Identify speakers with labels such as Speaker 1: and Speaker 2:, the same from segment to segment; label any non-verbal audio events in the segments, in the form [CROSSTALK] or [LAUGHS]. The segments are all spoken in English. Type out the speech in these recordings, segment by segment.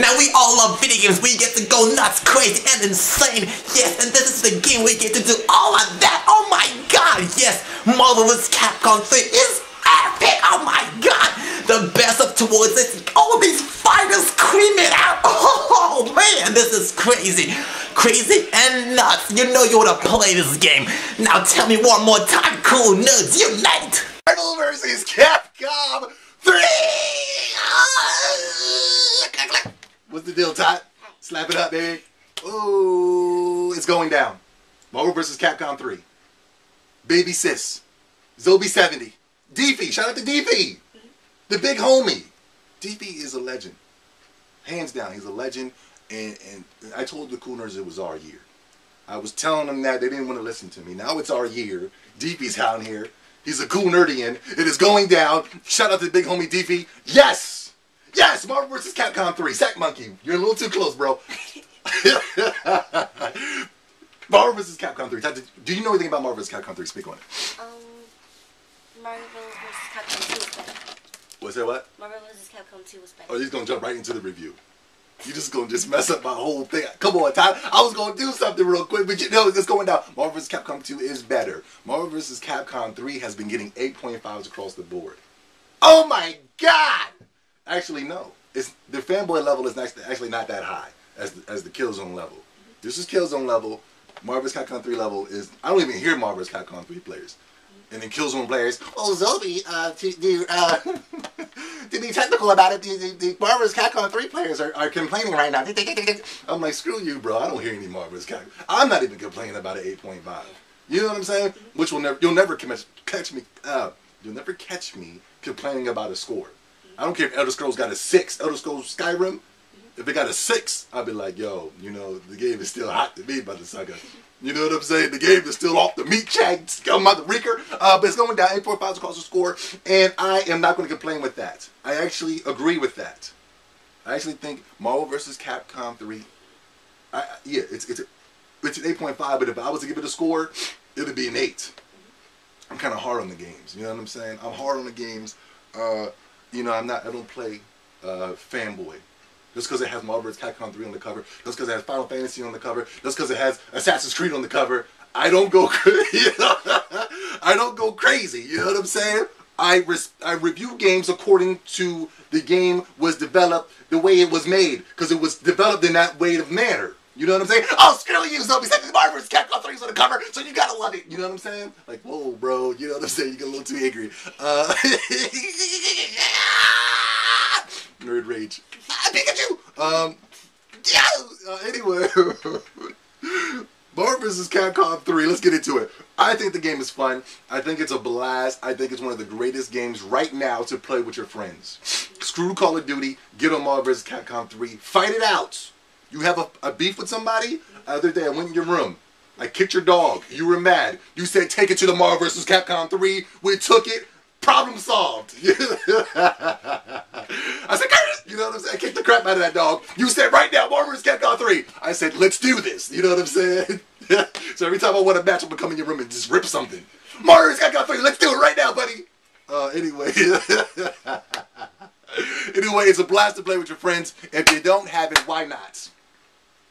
Speaker 1: Now we all love video games we get to go nuts, crazy, and insane. Yes, and this is the game we get to do all of that. Oh my god, yes. Marvel vs. Capcom 3 is epic. Oh my god. The best of towards this. All these fighters screaming out. [LAUGHS] Oh man, this is crazy. Crazy and nuts. You know you want to play this game. Now tell me one more time, cool nerds unite.
Speaker 2: Marvel vs. Capcom the deal, Tot? Slap it up, baby. Ooh, it's going down. Marvel vs. Capcom 3. Baby Sis. Zobe70. Deefy. Shout out to Deefy. The big homie. Deefy is a legend. Hands down, he's a legend. And, and I told the Cooners it was our year. I was telling them that they didn't want to listen to me. Now it's our year. Deefy's down here. He's a cool nerdian. It is going down. Shout out to the big homie Deefy. Yes! Yes! Marvel vs. Capcom 3. Sack Monkey. You're a little too close, bro. [LAUGHS] Marvel vs. Capcom 3. Todd, Do you know anything about Marvel vs. Capcom 3? Speak on it.
Speaker 3: Um, Marvel vs. Capcom 2 was better.
Speaker 2: What's that what?
Speaker 3: Marvel vs. Capcom 2 was better.
Speaker 2: Oh, he's gonna jump right into the review. You're just gonna just mess up my whole thing. Come on, Todd. I was gonna do something real quick, but you know it's going down. Marvel vs. Capcom 2 is better. Marvel vs. Capcom 3 has been getting 8.5s across the board. Oh my god! Actually, no. It's the fanboy level is actually not that high as the, as the Killzone level. This is Killzone level. Marvel vs. Capcom 3 level is I don't even hear Marvel vs. Capcom 3 players. And then Killzone players, oh Zobi, uh, to, to, uh, [LAUGHS] to be technical about it, the, the, the Marvel vs. Capcom 3 players are, are complaining right now. [LAUGHS] I'm like, screw you, bro. I don't hear any Marvel vs. Capcom. I'm not even complaining about an 8.5. You know what I'm saying? Which will never, you'll never catch me, uh, you'll never catch me complaining about a score. I don't care if Elder Scrolls got a 6, Elder Scrolls Skyrim. If it got a 6, I'd be like, yo, you know, the game is still hot to me, mother sucker. You know what I'm saying? The game is still off the meat check, scum mother reeker. Uh, but it's going down 8.5 across the score, and I am not going to complain with that. I actually agree with that. I actually think Marvel vs. Capcom 3, I, yeah, it's, it's, a, it's an 8.5, but if I was to give it a score, it would be an 8. I'm kind of hard on the games. You know what I'm saying? I'm hard on the games. Uh, you know, I'm not. I don't play uh, fanboy. Just because it has Marvel vs. Capcom 3 on the cover, just because it has Final Fantasy on the cover, just because it has Assassin's Creed on the cover, I don't go. [LAUGHS] [LAUGHS] You know? I don't go crazy. You know what I'm saying? I I review games according to the game was developed the way it was made because it was developed in that way of manner. You know what I'm saying? Oh, screw you, Zombie Second Marvel vs. Capcom 3 is on the cover, so you gotta love it. You know what I'm saying? Like, whoa, bro. You know what I'm saying? You get a little too angry. Uh, [LAUGHS] nerd rage. Ah, Pikachu! Um, yeah! Uh, anyway. [LAUGHS] Marvel vs. Capcom 3, let's get into it. I think the game is fun. I think it's a blast. I think it's one of the greatest games right now to play with your friends. Screw Call of Duty, get on Marvel vs. Capcom 3, fight it out. You have a, a beef with somebody? The other day I went in your room. I kicked your dog. You were mad. You said take it to the Marvel vs. Capcom 3. We took it. Problem solved. [LAUGHS] I said, Curtis! You know what I'm saying? I kicked the crap out of that dog. You said right now, Marvel vs. Capcom 3. I said, let's do this. You know what I'm saying? [LAUGHS] so every time I want a match, I'm to come in your room and just rip something. Marvel vs. Capcom 3. Let's do it right now, buddy. Uh, anyway. [LAUGHS] anyway, it's a blast to play with your friends. If you don't have it, why not?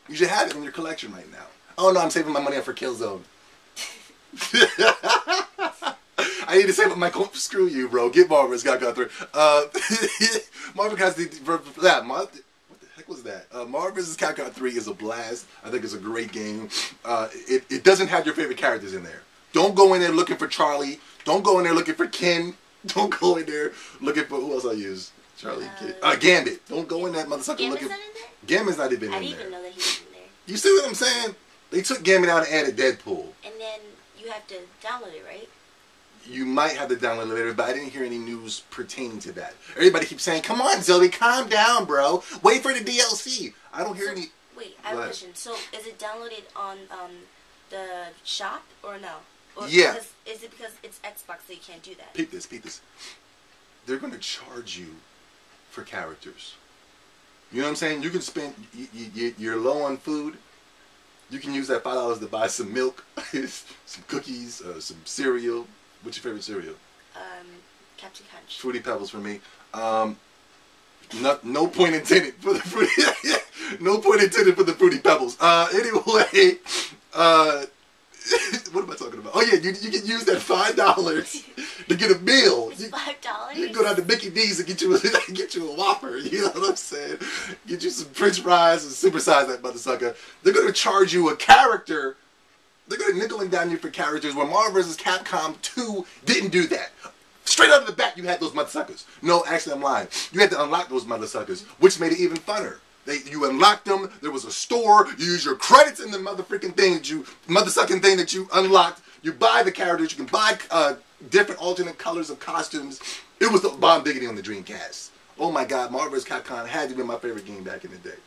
Speaker 2: You should have it in your collection right now. Oh no, I'm saving my money up for Killzone. [LAUGHS] I need to save up my coin. Screw you, bro. Get Marvel vs. Capcom 3. Uh, [LAUGHS] Marvel has the that. What the heck was that? Uh, Marvel vs. Capcom 3 is a blast. I think it's a great game. Uh, it, it doesn't have your favorite characters in there. Don't go in there looking for Charlie. Don't go in there looking for Ken. [LAUGHS] Don't go in there looking for who else I use. Charlie, uh, Kid. Uh, Gambit. Don't go in that motherfucker
Speaker 3: Gambit's
Speaker 2: looking.
Speaker 3: not in there?
Speaker 2: Gambit's not even
Speaker 3: I
Speaker 2: in there.
Speaker 3: I didn't even know that he was in there.
Speaker 2: You see what I'm saying? They took Gambit out and added Deadpool.
Speaker 3: And then you have to download it, right?
Speaker 2: You might have to download it later, but I didn't hear any news pertaining to that. Everybody keeps saying, "Come on, Zoe, calm down, bro. Wait for the DLC." I don't hear
Speaker 3: So-
Speaker 2: any.
Speaker 3: Wait, I have a question. So is it downloaded on um, the shop or no? Or
Speaker 2: Yeah.
Speaker 3: Because, is it because it's Xbox that you can't do that?
Speaker 2: Peep this, peep this. They're going to charge you for characters. You know what I'm saying? You can spend. You, you, you're low on food. You can use that five dollars to buy some milk, [LAUGHS] some cookies, uh, some cereal. What's your favorite cereal?
Speaker 3: Um, Cap'n Crunch.
Speaker 2: Fruity Pebbles for me. Um, no, no point intended for the fruity. [LAUGHS] No point intended for the fruity pebbles. Uh, anyway, [LAUGHS] uh, [LAUGHS] what am I talking about? Oh yeah, you, you can use that five dollars to get a meal.
Speaker 3: It's five dollars.
Speaker 2: you can go down to Mickey D's and get you a, get you a Whopper. You know what I'm saying? Get you some French fries and supersize that mother sucker. They're gonna charge you a character. They're gonna nickel and dime you for characters. where Marvel vs. Capcom 2 didn't do that. Straight out of the bat, you had those motherfuckers. No, actually, I'm lying. You had to unlock those motherfuckers, which made it even funner. They, you unlocked them. There was a store. You use your credits in the motherfucking thing that you motherfucking thing that you unlocked. You buy the characters. You can buy uh, different alternate colors of costumes. It was the bomb diggity on the Dreamcast. Oh my God, Marvel vs. Capcom had to be my favorite game back in the day.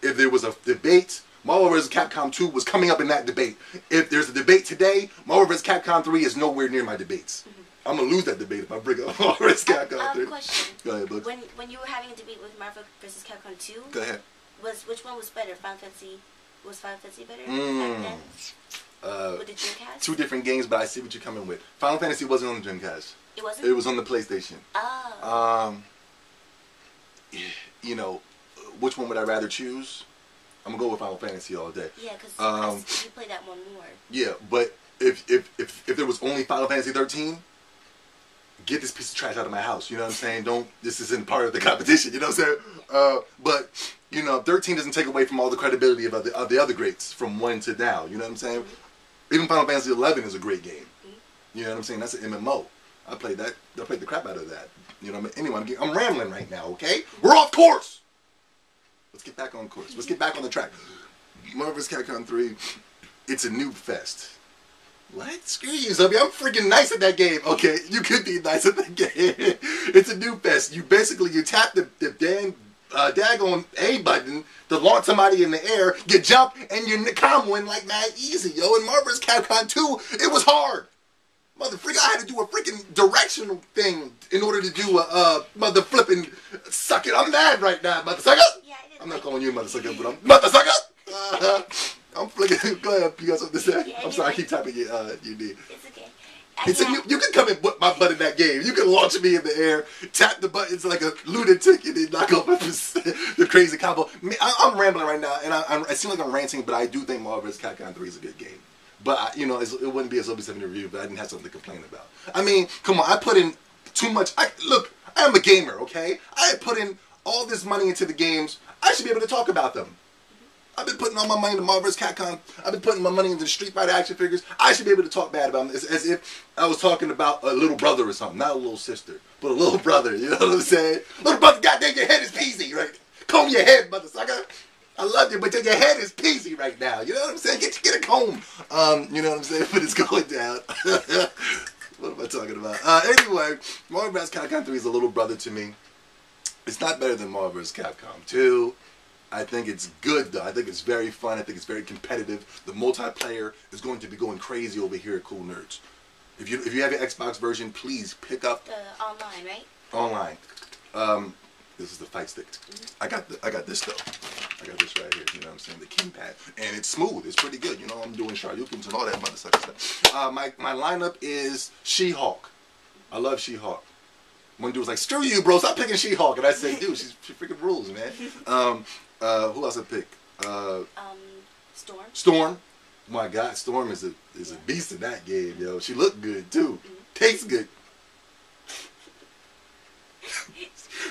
Speaker 2: If there was a debate, Marvel vs. Capcom 2 was coming up in that debate. If there's a debate today, Marvel vs. Capcom 3 is nowhere near my debates. I'm gonna lose that debate if I bring up [LAUGHS] Marvel vs. Capcom
Speaker 3: Um,
Speaker 2: 3.
Speaker 3: question.
Speaker 2: Go ahead, Books.
Speaker 3: When when you were having a debate with Marvel vs. Capcom 2,
Speaker 2: Go ahead.
Speaker 3: was which one was better? Final Fantasy was Final Fantasy better
Speaker 2: Mm.
Speaker 3: back then
Speaker 2: Uh,
Speaker 3: with the Dreamcast?
Speaker 2: two different games, but I see what you're coming with. Final Fantasy wasn't on the Dreamcast.
Speaker 3: It wasn't.
Speaker 2: It was on the PlayStation.
Speaker 3: Oh.
Speaker 2: Um, you know, which one would I rather choose? I'm gonna go with Final Fantasy all day.
Speaker 3: yeah, because
Speaker 2: um,
Speaker 3: you play that one more.
Speaker 2: Yeah, but if if if if there was only Final Fantasy 13, get this piece of trash out of my house. You know what I'm saying? Don't. This isn't part of the [LAUGHS] competition. You know what I'm saying? Uh, but you know, 13 doesn't take away from all the credibility of the, of the other greats from one to now. You know what I'm saying? Even Final Fantasy 11 is a great game. You know what I'm saying? That's an MMO. I played that. I played the crap out of that. You know. What I mean? Anyway, I'm, getting, I'm rambling right now. Okay, we're off course. Let's get back on course. Let's get back on the track. Marvel's. Capcom 3. It's a noob fest. What? Screw you, Zubby. I'm freaking nice at that game. Okay, you could be nice at that [LAUGHS] game. it's a noob fest. You basically you tap the, the damn uh, daggone A button to launch somebody in the air, you jump, and you comboing like mad easy, yo. In Marvel's Capcom 2, it was hard. Motherfucker, I had to do a freaking directional thing in order to do a uh, mother flipping suck it. I'm mad right now, motherfucker.
Speaker 3: Yeah, I
Speaker 2: I'm not calling you mother sucker, but I'm motherfucker. Uh, [LAUGHS] I'm flicking. Go ahead. You got something to say?
Speaker 3: Yeah,
Speaker 2: I'm
Speaker 3: you
Speaker 2: sorry. I keep tapping your uh, you need.
Speaker 3: It's okay.
Speaker 2: It's a new, you can come and put my butt in that game. You can launch me in the air, tap the buttons like a lunatic, and then knock off [LAUGHS] the crazy combo. I, I'm rambling right now, and I, I'm, it seems like I'm ranting, but I do think Marvel's. Capcom 3 is a good game. But you know, it wouldn't be a Zombie 7 review, but I didn't have something to complain about. I mean, come on, I put in too much. I, look, I am a gamer, okay? I put in all this money into the games. I should be able to talk about them. I've been putting all my money into Marvel vs. Capcom. I've been putting my money into Street Fighter action figures. I should be able to talk bad about them as, as if I was talking about a little brother or something, not a little sister, but a little brother. You know what I'm saying? Little brother, goddamn, your head is peasy, right? Comb your head, mother sucker. I love you, but your head is peasy right now. You know what I'm saying? Get get a comb. Um, you know what I'm saying? [LAUGHS] But it's going down. [LAUGHS] what am I talking about? Uh, anyway, Marvel vs. Capcom 3 is a little brother to me. It's not better than Marvel vs. Capcom 2. I think it's good though. I think it's very fun. I think it's very competitive. The multiplayer is going to be going crazy over here at Cool Nerdz. If you if you have an Xbox version, please pick up
Speaker 3: The online, right?
Speaker 2: online. Um, this is the fight stick. I got the, I got this though. I got this right here. You know what I'm saying? The King Pad, and it's smooth. It's pretty good. You know I'm doing Shoryukens and all that mother stuff. Uh, my my lineup is She-Hulk. I love She-Hulk. One dude was like, "Screw you, bro! Stop picking She-Hulk," and I said, "Dude, she's she freaking rules, man." Um, uh, who else I pick? Uh,
Speaker 3: Um, Storm.
Speaker 2: Storm. My God, Storm is a is a beast in that game, yo. She looked good too. Tastes good.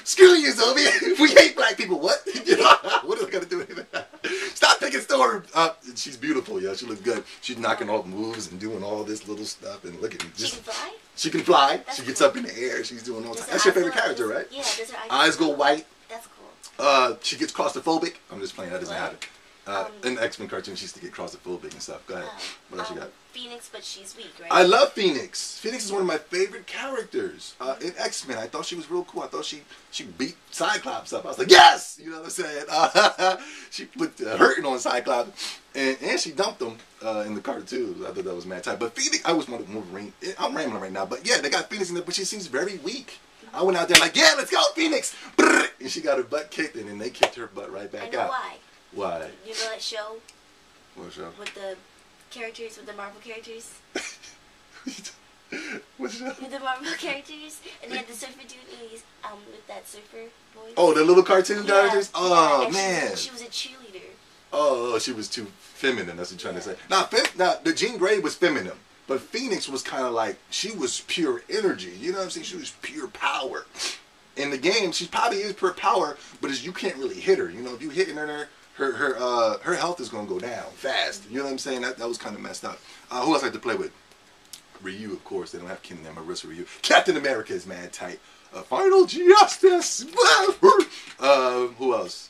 Speaker 2: Screw you, Zombie. [LAUGHS] we hate black people. What? [LAUGHS] [LAUGHS] what are we gonna do with that? Stop picking Storm. Uh, she's beautiful, yo. She looks good. She's knocking off moves and doing all this little stuff and look looking.
Speaker 3: She
Speaker 2: Just
Speaker 3: can fly.
Speaker 2: she can fly.
Speaker 3: That's
Speaker 2: she gets
Speaker 3: cool.
Speaker 2: up in the air. She's doing all.
Speaker 3: Does
Speaker 2: Types. That's your favorite character, right?
Speaker 3: Yeah. Does her eyes,
Speaker 2: Eyes go white.
Speaker 3: That's cool.
Speaker 2: Uh, she gets claustrophobic. I'm just playing. That doesn't
Speaker 3: What?
Speaker 2: happen. Uh,
Speaker 3: Um,
Speaker 2: in X Men cartoon, she used to get claustrophobic and stuff. Go ahead. What else you
Speaker 3: Um,
Speaker 2: got?
Speaker 3: Phoenix, but she's weak, right?
Speaker 2: I love Phoenix. Phoenix is one of my favorite characters uh, in X Men. I thought she was real cool. I thought she she beat Cyclops up. I was like, yes, you know what I'm saying. Uh, [LAUGHS] she put uh, hurting on Cyclops, and, and she dumped him uh, in the cartoon. I thought that was mad tight. But Phoenix, I was one of Wolverine. I'm rambling right now, but yeah, they got Phoenix in there, but she seems very weak. I went out there like, yeah, let's go, Phoenix, [LAUGHS] and she got her butt kicked, and then they kicked her butt right
Speaker 3: I
Speaker 2: back
Speaker 3: know
Speaker 2: out.
Speaker 3: why.
Speaker 2: Why?
Speaker 3: You know that show
Speaker 2: What show?
Speaker 3: with the characters, with the Marvel characters? [LAUGHS]
Speaker 2: What's up?
Speaker 3: With the Marvel characters? And they had the surfer dude, and he's, um, with that surfer boy.
Speaker 2: Oh, the little cartoon
Speaker 3: Yeah,
Speaker 2: characters.
Speaker 3: yeah,
Speaker 2: Oh
Speaker 3: and she was-
Speaker 2: man.
Speaker 3: She was a cheerleader.
Speaker 2: Oh, she was too feminine. That's what you're trying to say. Now, fem- now the Jean Grey was feminine, but Phoenix was kind of like she was pure energy. You know what I'm saying? She was pure power. In the game, she probably is pure power, but it's, you can't really hit her. You know, if you hitting her, her her uh, her health is gonna go down fast. You know what I'm saying? That that was kind of messed up. Uh, who else I like to play with? Ryu, of course. They don't have Ken and Marissa Ryu. Captain America is mad tight. Uh, Final Justice. uh, who else?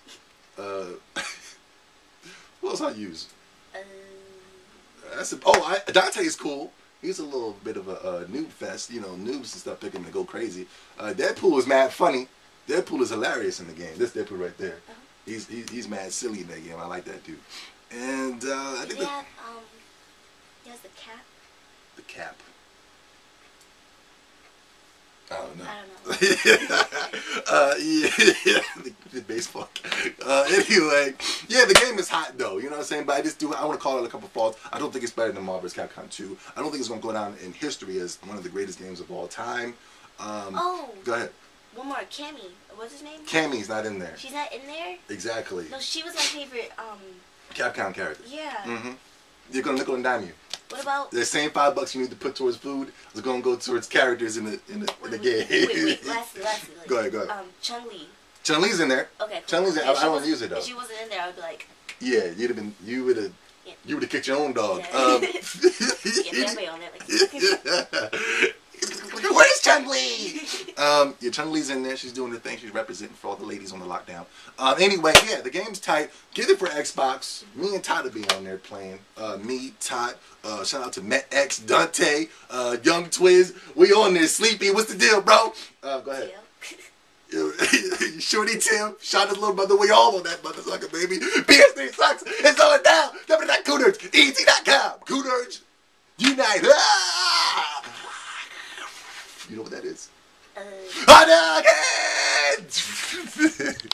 Speaker 2: Uh, [LAUGHS] who else I use?
Speaker 3: Uh,
Speaker 2: That's a, oh, I, Dante is cool. He's a little bit of a, a noob fest. You know, noobs and stuff picking to go crazy. Uh, Deadpool is mad funny. Deadpool is hilarious in the game. This Deadpool right there. He's, he's he's mad silly in that game. I like that dude. And uh, I think the,
Speaker 3: have um? He has the cap.
Speaker 2: the cap. I don't know.
Speaker 3: I don't know. [LAUGHS]
Speaker 2: uh, yeah, the, [LAUGHS] the baseball. Uh, anyway, yeah, the game is hot though. You know what I'm saying? But I just do. I want to call it a couple faults. I don't think it's better than Marvel vs. Capcom 2. I don't think it's gonna go down in history as one of the greatest games of all time. Um,
Speaker 3: Oh.
Speaker 2: Go ahead.
Speaker 3: One more, Cammy. What's his name?
Speaker 2: Cammy's not in there.
Speaker 3: She's not in there.
Speaker 2: Exactly.
Speaker 3: No, she was my favorite. Um,
Speaker 2: Capcom character.
Speaker 3: yeah.
Speaker 2: Mm-hmm. You're gonna nickel and dime you.
Speaker 3: What about?
Speaker 2: The same five bucks you need to put towards food is gonna go towards characters in the in the, in the game.
Speaker 3: Wait, wait, wait. Lastly, lastly. Like,
Speaker 2: Go ahead, go ahead.
Speaker 3: Um, Chun Li.
Speaker 2: Chun Li's in there.
Speaker 3: Okay. Cool.
Speaker 2: Chun Li's in.
Speaker 3: If
Speaker 2: I, I don't use it though.
Speaker 3: If she wasn't in there, I would be like,
Speaker 2: Yeah, you'd have been. You would have.
Speaker 3: Yeah.
Speaker 2: You would have kicked your own dog.
Speaker 3: Yeah.
Speaker 2: Um, [LAUGHS]
Speaker 3: yeah, on it. Like, [LAUGHS] [LAUGHS] [LAUGHS]
Speaker 2: Where's Chun Li? um, yeah, Chun Li's in there. She's doing her thing. She's representing for all the ladies on the lockdown. Um, anyway, yeah, the game's tight. Get it for Xbox. Me and Todd will be on there playing. Uh, me, Todd. Uh, shout out to Met X, Dante, uh, Young Twiz. We on there. Sleepy. What's the deal, bro? Uh, go ahead. [LAUGHS] Shorty Tim, shout out to little brother. We all on that motherfucker, baby. PS3 sucks. It's going down. www.cooners, easy.com. Cooners, unite. Ah! You know what that is?
Speaker 3: Uh. [LAUGHS] [LAUGHS]